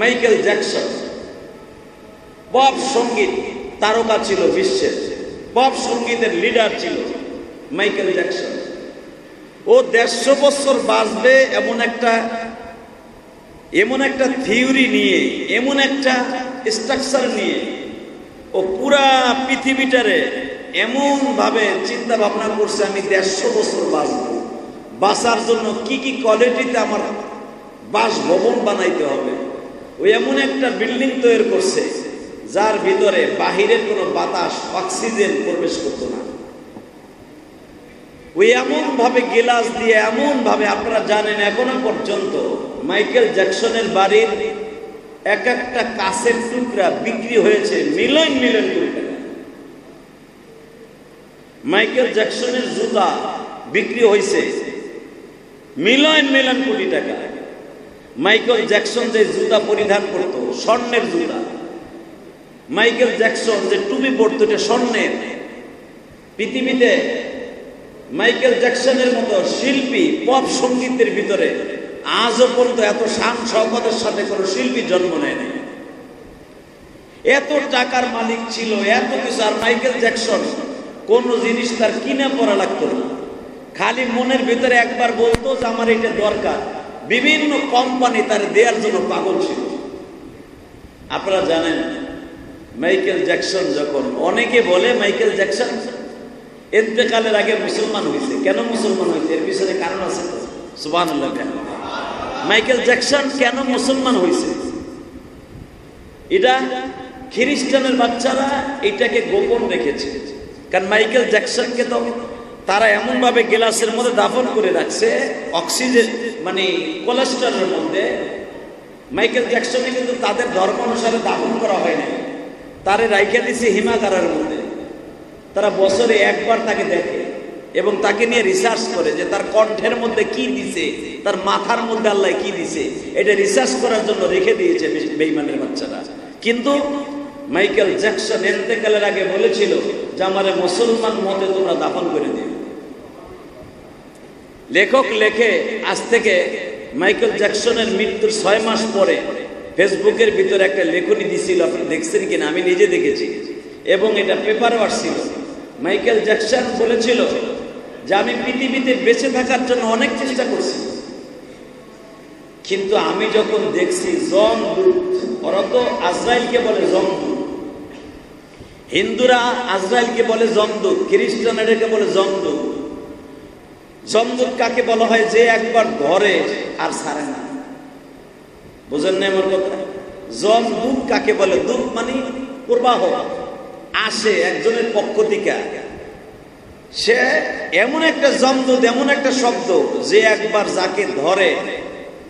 Michael Jackson. Pop সংগীত তারকা ছিল বিশ্বের। পপ সঙ্গীতের লিডার ছিল মাইকেল জ্যাকসন। ও দেড়শো বছর বাঁচবে এমন একটা এমন একটা থিওরি নিয়ে, এমন একটা স্ট্রাকচার নিয়ে ও পুরা পৃথিবীটারে এমন ভাবে চিন্তা ভাবনা করছে, আমি দেড়শো বছর বাঁচবো। বাঁচার জন্য কি কি কোয়ালিটিতে আমার বাসভবন বানাইতে হবে? ওই এমন একটা বিল্ডিং তৈরি করছে, যার ভিতরে বাহিরের কোনো বাতাস, অক্সিজেন প্রবেশ করতো না। ওই এমন ভাবে গেলাস দিয়ে এমন ভাবে আপনারা জানেন এখনও পর্যন্ত, মাইকেল জ্যাকসনের বাড়ির এক একটা কাছের টুকরা বিক্রি হয়েছে মিলন মিলন মাইকেল জ্যাকসনের জুতা বিক্রি হয়েছে মিলন মিলন কোটি টাকা। মাইকেল জ্যাকসন যে জুতা পরিধান করত, স্বর্ণের জুতা। মাইকেল জ্যাকসন যে টুপি পরতো, এটা স্বর্ণের। পৃথিবীতে মাইকেল জ্যাকসনের মতো শিল্পী, পপ সঙ্গীতের ভিতরে আজও পর্যন্ত এত শান শওকতের সাথে কোনো শিল্পী জন্ম নেয়নি এত টাকার মালিক ছিল, এত কিছু, আর মাইকেল জ্যাকসন কোন জিনিস তার কিনে পড়া লাগতো না। খালি মনের ভিতরে একবার বলতো যে আমার এটা দরকার। বিভিন্ন কোম্পানি তার দেওয়ার জন্য পাগল ছিল। আপনারা জানেন, মাইকেল জ্যাকসন যখন, অনেকে বলে মাইকেল জ্যাকসন এতেকালের আগে মুসলমান হয়েছে কেন মুসলমান হয়েছে এর পিছনে কারণ আছে সুবাহ মাইকেল জ্যাকসন কেন মুসলমান হয়েছে এটা খ্রিস্টানের বাচ্চারা এটাকে গোপন রেখেছে। কারণ মাইকেল জ্যাকসনকে তো তারা এমনভাবে গেলাসের মধ্যে দাফন করে রাখছে, অক্সিজেন মানে কোলেস্ট্রলের মধ্যে। মাইকেল জ্যাকসনে কিন্তু তাদের ধর্ম অনুসারে দাফন করা হয় না তারে রাইখে দিছে হিমাগারের মধ্যে। তারা বছরে একবার তাকে দেখে এবং তাকে নিয়ে রিসার্চ করে যে তার কণ্ঠের মধ্যে কি দিছে, তার মাথার মধ্যে আল্লাহ কি দিছে। এটা রিসার্চ করার জন্য রেখে দিয়েছে বেইমানের বাচ্চারা। কিন্তু মাইকেল জ্যাকসন এতেকালের আগে বলেছিল যে, আমারে মুসলমান মতে তোমরা দাফন করে দিও। লেখক লেখে আজ থেকে মাইকেল জ্যাকসনের মৃত্যুর ছয় মাস পরে ফেসবুকের ভিতরে একটা লেখনি দিছিল, আপনি দেখছেন কিনা? আমি নিজে দেখেছি। এবং এটা পেপারও আসছিল মাইকেল জ্যাকসন বলেছিল যে, আমি পৃথিবীতে বেঁচে থাকার জন্য অনেক চেষ্টা করছি। কিন্তু আমি যখন দেখছি জন দূত আজরাইলকে বলে জমদূত হিন্দুরা আজরাইলকে বলে জমদূত খ্রিস্টানেরকে বলে জমদূত জমদূত কাকে বলা হয় যে একবার ধরে আর ছাড়ে না। বুঝেন না আমার কথা? জমদূত কাকে বলে? দূত মানে প্রবাহ, আসে একজনের পক্ষ থেকে। সে এমন একটা জমদূত এমন একটা শব্দ যে একবার যাকে ধরে,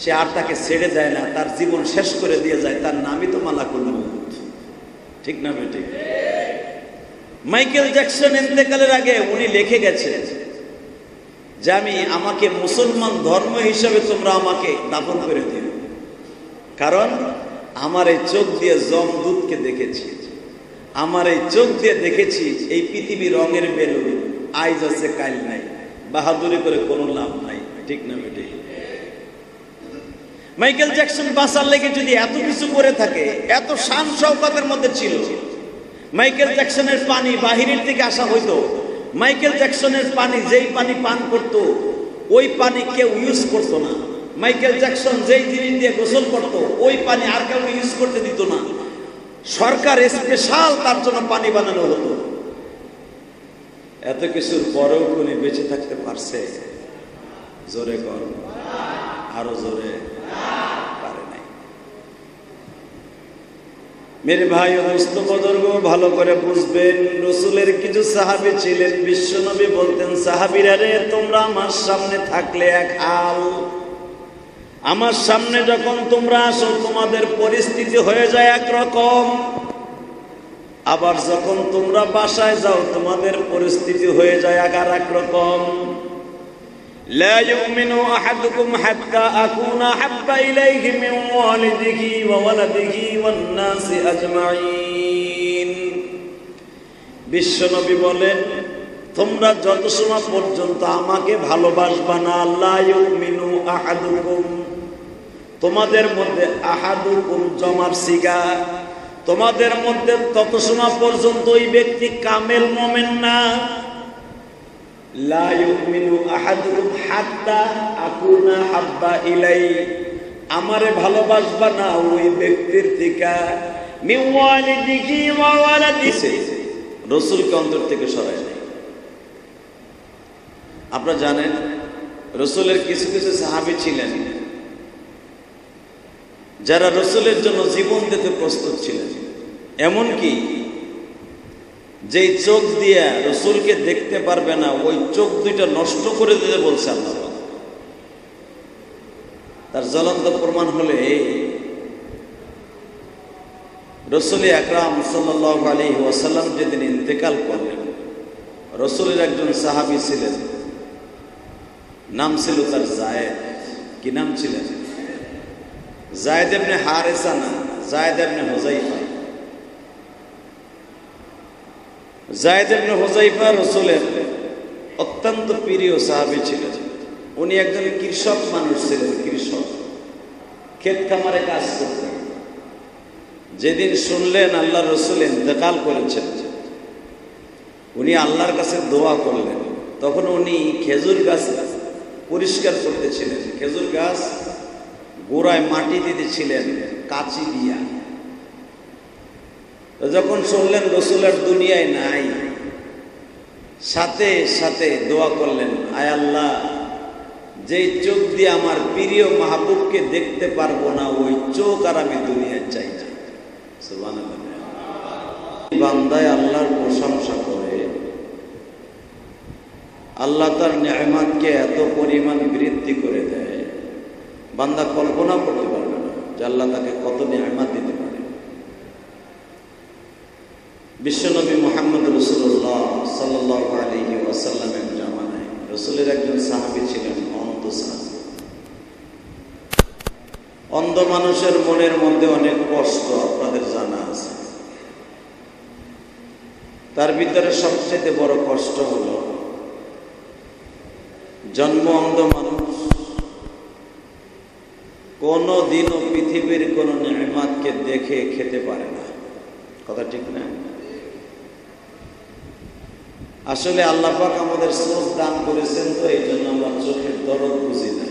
সে আর তাকে ছেড়ে দেয় না, তার জীবন শেষ করে দিয়ে যায়, তার নামই তো মালাকুল মউত। ঠিক না বেটি মাইকেল জ্যাকসন ইন্তেকালের আগে উনি লিখে গেছে যে আমি আমাকে মুসলমান ধর্ম হিসাবে তোমরা আমাকে দাফন করে দিও। কারণ আমার এই চোখ দিয়ে জমদূতকে দেখেছি। আমার এই চোখ দিয়ে দেখেছি এই পৃথিবী রঙের বেলুন আইজ আছে কাল নাই, বাহাদুরি করে কোনো লাভ নাই, ঠিক না বেটে? মাইকেল জ্যাকসন বাসার লেগে যদি এত কিছু করে থাকে, এত শান শওকতের মধ্যে ছিল, মাইকেল জ্যাকসনের পানি বাহিরের থেকে আসা হইতো মাইকেল জ্যাকসনের পানি, যেই পানি পান করত, ওই পানি কেউ ইউজ করতো না। মাইকেল জ্যাকসন যেই জিনিস দিয়ে গোসল করত, ওই পানি আর কেউ ইউজ করতে দিত না। সরকার স্পেশাল তার জন্য পানি বানানো হতো। এত কিছুর পরেও উনি বেঁচে থাকতে পারছে। জোরে কর। আরও জোরে পারে নাই মেরে ভাই বদর্গ ভালো করে বুঝবেন, রসুলের কিছু সাহাবি ছিলেন, বিশ্বনবী বলতেন, সাহাবিরা রে, তোমরা আমার সামনে থাকলে এক হাল। আমার সামনে যখন তোমরা আসো, তোমাদের পরিস্থিতি হয়ে যায় একরকম। আবার যখন তোমরা বাসায় যাও, তোমাদের পরিস্থিতি হয়ে যায় আগার একরকম। لا يؤمن أحدكم حتى أكون أحب إليه من والده وولده والناس أجمعين বিশ্বনবী বলেন তোমরা যত সময় পর্যন্ত আমাকে ভালোবাসবা না আল্লাহ ইউমিনু আহাদুকুম তোমাদের মধ্যে আহাদু কুম জমার সিগা তোমাদের মধ্যে তত সময় পর্যন্ত ওই ব্যক্তি কামেল মোমেন না লা ইউমিনু আহাদুকুম হাত্তা আকুনা হাব্বা ইলাই আমারে ভালোবাসবা না ওই ব্যক্তির থেকে। মিওয়ালিদিহি ওয়া ওয়ালাদিহি। রসুলকে অন্তর থেকে সরায় নেয় আপনারা জানেন, রসুলের কিছু কিছু সাহাবি ছিলেন, যারা রসুলের জন্য জীবন দিতে প্রস্তুত ছিলেন। এমনকি যেই চোখ দিয়া রসুলকে দেখতে পারবে না, ওই চোখ দুইটা নষ্ট করে দিতে বলছে আল্লাহ। তার জ্বলন্ত প্রমাণ হলে রসুল আকরাম সাল্লাহ আলী ওয়াসাল্লাম যেদিন ইন্তেকাল করলেন, রসুলের একজন সাহাবি ছিলেন। নাম ছিল তার জায়েদ। কি নাম ছিলেন? জায়দ এমনি হারেসা না, জায়দ এমনি হোজাইফা জায়দ এমনি হোজাইফা রসুলের অত্যন্ত প্রিয় সাহাবি ছিলেন। উনি একজন কৃষক মানুষ ছিলেন, কৃষক। ক্ষেত খামারে কাজ করতেন। যেদিন শুনলেন আল্লাহ রসুল ইন্তেকাল করেছেন, উনি আল্লাহর কাছে দোয়া করলেন। তখন উনি খেজুর গাছ পরিষ্কার করতেছিলেন। খেজুর গাছ গোড়ায় মাটি দিতেছিলেন, কাচি দিয়া। যখন শুনলেন রসুলের দুনিয়ায় নাই, সাথে সাথে দোয়া করলেন, আয় আল্লাহ, যেই চোখ দিয়ে আমার প্রিয় মাহবুবকে দেখতে পারব না, ওই চোখ আর আমি দুনিয়ায় চাই বান্দায় আল্লাহর প্রশংসা করে। আল্লাহ তার নেহমানকে এত পরিমাণ বৃদ্ধি করে দেয়। বান্দা কল্পনা করতে পারবে না যে আল্লাহ তাকে কত নেহমাত দিতে পারে বিশ্বনবী মোহাম্মদ রসুল্লাহ সাল্লাহ আলহি ওয়াসাল্লামের জামানায় রসুলের একজন সাহাবি ছিলেন অন্ত সাহাবি। অন্ধ মানুষের মনের মধ্যে অনেক কষ্ট আপনাদের জানা আছে। তার ভিতরে সবচেয়ে বড় কষ্ট হল জন্ম অন্ধ মানুষ। কোনো দিনও পৃথিবীর কোন নির্মাতকে দেখে খেতে পারে না। কথা ঠিক না? আসলে আল্লাপাক আমাদের স্রোত দান করেছেন তো এই জন্য আমরা চোখের দরদ বুঝি না।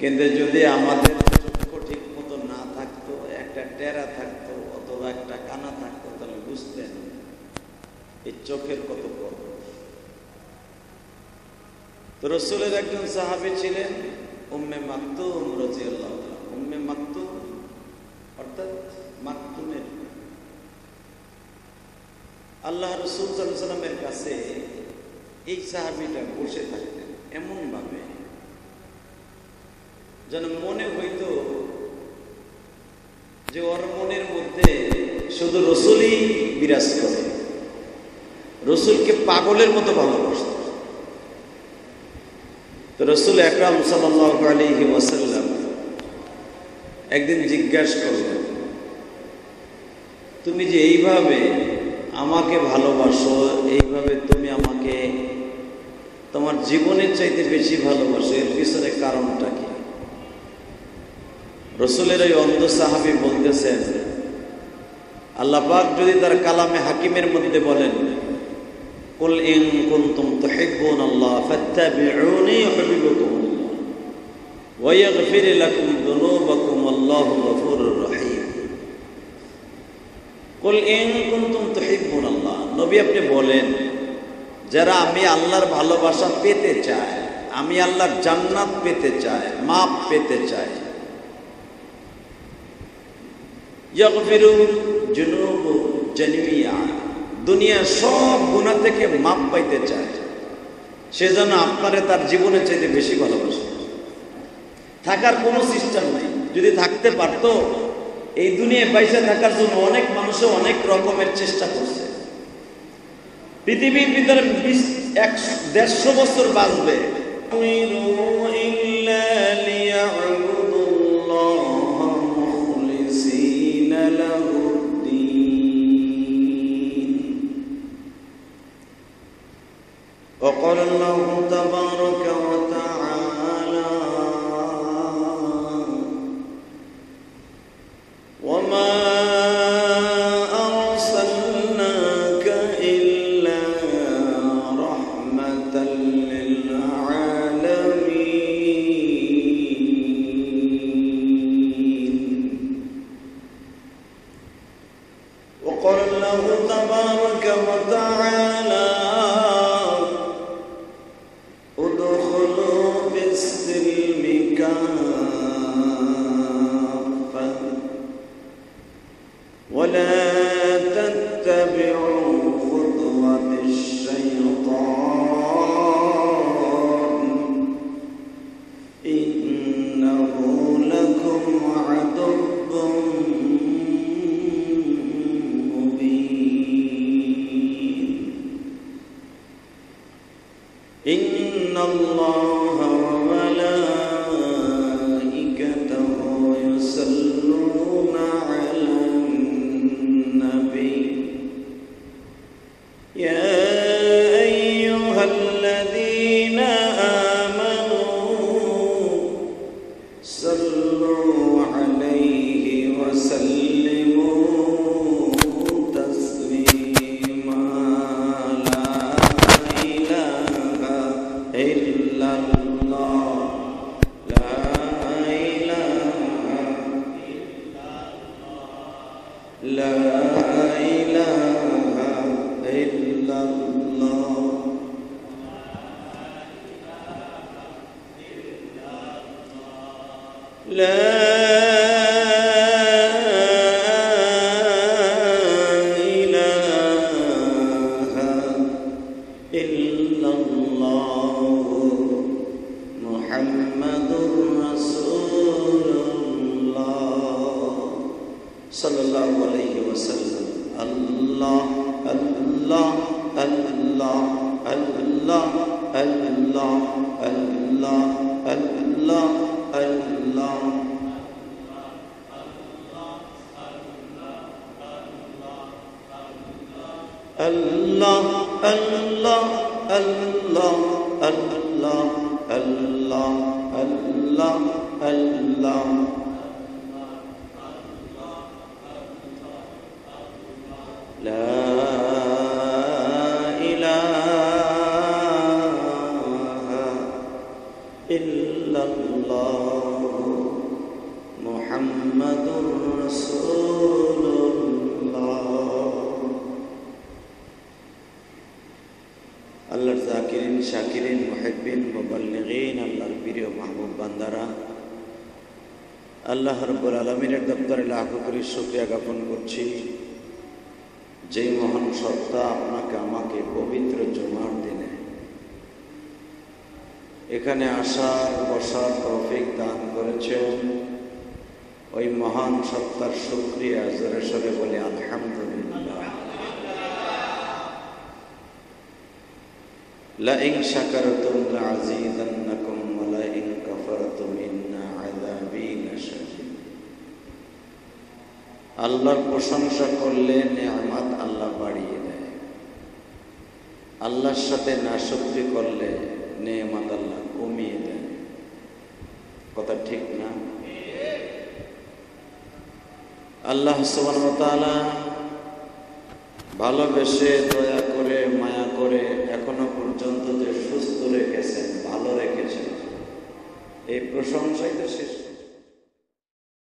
কিন্তু যদি আমাদের চক্ষু ঠিক মতো না থাকতো, একটা টেরা থাকতো অথবা একটা কানা থাকতো, তাহলে বুঝতেন এই চোখের কত বড় তো রসুলের একজন সাহাবি ছিলেন, উম্মে মাকতুম রাজিয়াল্লাহ রসুল কাছে এই সাহাবিটা বসে থাকতেন এমন ভাবে যেন মনে হইতো যে ওর মনের মধ্যে শুধু রসুলই বিরাজ করে। রসুলকে পাগলের মতো ভালোবাসত। তো রসুল একরাম ওয়াসাল্লাম একদিন জিজ্ঞাসা করলেন, তুমি যে এইভাবে আমাকে ভালোবাসো, এইভাবে তুমি আমাকে তোমার জীবনের চাইতে বেশি ভালোবাসো, এর পিছনে কারণটা কি? রসুলের ওই অন্ধ সাহাবি বলতেছেন আল্লাপাক যদি তার কালামে হাকিমের মধ্যে বলেন, কুল ইন কুনতুম তুহিব্বুন আল্লাহ ফাত্তাবিউনি ইউহিব্বুকুম, ওয়া ইয়াগফির লাকুম যুনুবাকুম আল্লাহু কুল ইন কুনতুম তুহিব্বুন আল্লাহ নবী আপনি বলেন, যারা আমি আল্লাহর ভালোবাসা পেতে চায়, আমি আল্লাহর জান্নাত পেতে চাই মাপ পেতে চাই দুনিয়ার সব গুণা থেকে মাপ পাইতে চায়। সেজন্য যেন আপনারে তার জীবনে চাইতে বেশি ভালোবাসে। থাকার কোনো সিস্টেম নেই। যদি থাকতে পারতো এই দুনিয়ায় পয়সা থাকার জন্য অনেক মানুষও অনেক রকমের চেষ্টা করছে পৃথিবীর ভিতরে বিশ একশো দেড়শো বছর বাঁচবে إلا ليعبدوا الله مخلصين له الدين وقال الله تبارك الله الله الله الله الله الله الله. لا إله إلا الله. محمد رسول الله. শাকিরিন মুহিব্বিন মুবাল্লিগিন আল্লাহর প্রিয় মাহবুব বান্দারা, আল্লাহ রব্বুল আলমিনের দপ্তরে লাখো করে শুক্রিয়া জ্ঞাপন করছি। যেই মহান সত্তা আপনাকে আমাকে পবিত্র জমার দিনে, এখানে আসার, বসার তৌফিক দান করেছেন। ওই মহান সত্তার শুক্রিয়া জোরে সরে বলে আলহামদুলিল্লাহ। لئن شكرتم لأزيدنكم ولئن كفرتم إن عذابي لشديد আল্লাহর প্রশংসা করলে নেয়ামাত আল্লাহ বাড়িয়ে দেয় আল্লাহর সাথে নাশক্তি করলে নেয়ামাত আল্লাহ কমিয়ে দেয় কথা ঠিক না আল্লাহ সুবহানাহু ওয়া তাআলা ভালোবেসে দয়া করে মায়া করে é pero son los intereses.